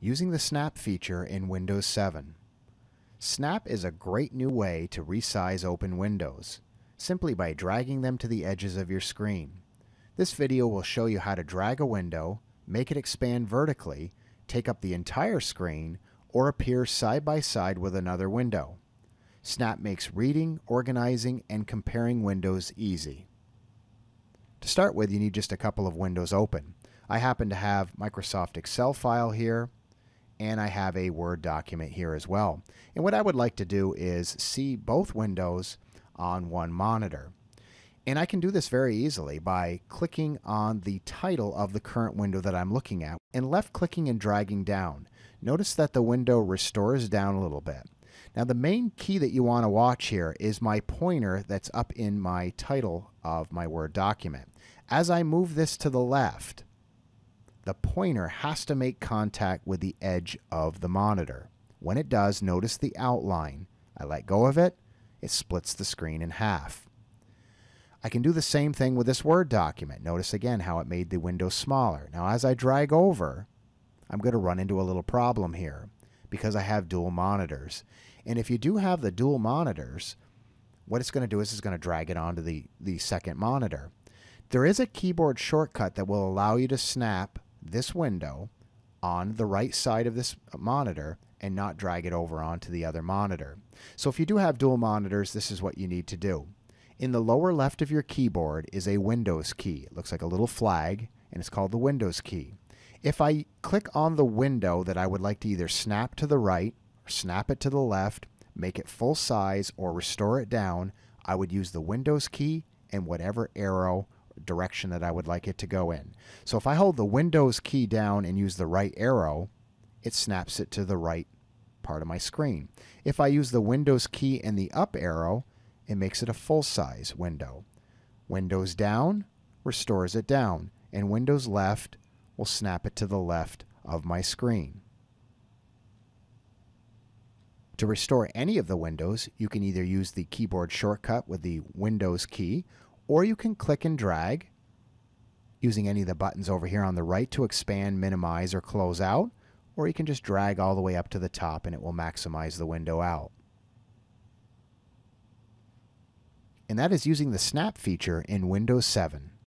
using the Snap feature in Windows 7. Snap is a great new way to resize open windows, simply by dragging them to the edges of your screen. This video will show you how to drag a window, make it expand vertically, take up the entire screen, or appear side by side with another window. Snap makes reading, organizing, and comparing windows easy. To start with, you need just a couple of windows open. I happen to have Microsoft Excel file here, and I have a Word document here as well. And what I would like to do is see both windows on one monitor. And I can do this very easily by clicking on the title of the current window that I'm looking at and left clicking and dragging down. Notice that the window restores down a little bit. Now the main key that you want to watch here is my pointer that's up in my title of my Word document. As I move this to the left, the pointer has to make contact with the edge of the monitor. When it does, notice the outline. I let go of it, it splits the screen in half. I can do the same thing with this Word document. Notice again how it made the window smaller. Now as I drag over, I'm going to run into a little problem here because I have dual monitors. And if you do have the dual monitors, what it's going to do is it's going to drag it onto the, the second monitor. There is a keyboard shortcut that will allow you to snap this window on the right side of this monitor and not drag it over onto the other monitor. So if you do have dual monitors, this is what you need to do. In the lower left of your keyboard is a Windows key. It looks like a little flag, and it's called the Windows key. If I click on the window that I would like to either snap to the right, or snap it to the left, make it full size, or restore it down, I would use the Windows key and whatever arrow direction that I would like it to go in. So if I hold the Windows key down and use the right arrow, it snaps it to the right part of my screen. If I use the Windows key and the up arrow, it makes it a full size window. Windows down restores it down, and Windows left will snap it to the left of my screen. To restore any of the windows, you can either use the keyboard shortcut with the Windows key or you can click and drag using any of the buttons over here on the right to expand, minimize, or close out, or you can just drag all the way up to the top and it will maximize the window out. And that is using the snap feature in Windows 7.